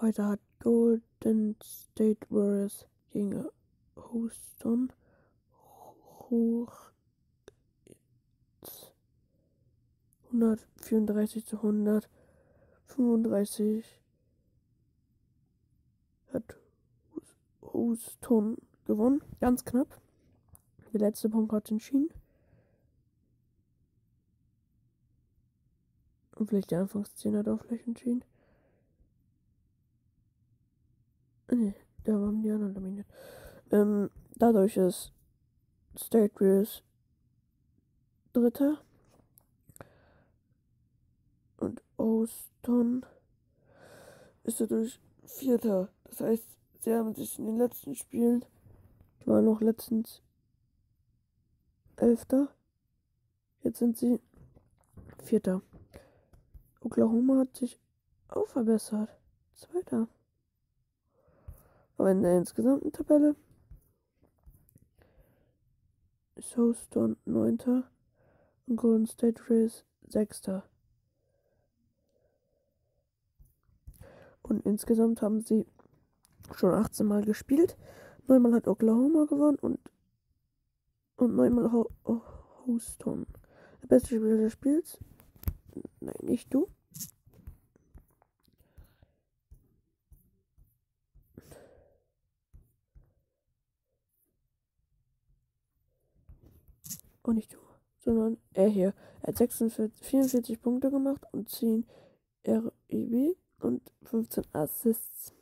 Heute hat Golden State Warriors gegen Houston hoch 134 zu 135 hat Houston gewonnen. Ganz knapp. Der letzte Punkt hat entschieden. Und vielleicht die Anfangsszene hat auch vielleicht entschieden. Ne, da waren die anderen dominiert. Ähm, dadurch ist State Rears Dritter. Und Houston ist dadurch Vierter. Das heißt, sie haben sich in den letzten Spielen, die waren noch letztens Elfter. Jetzt sind sie Vierter. Oklahoma hat sich auch verbessert. Zweiter. Aber in der insgesamten Tabelle ist Houston Neunter und Golden State Race Sechster. Und insgesamt haben sie schon 18 Mal gespielt. Neunmal hat Oklahoma gewonnen und, und neunmal Ho Houston. Der beste Spieler des Spiels? Nein, nicht du. Und nicht du, sondern er hier. Er hat 46, 44 Punkte gemacht und 10 REB und 15 Assists.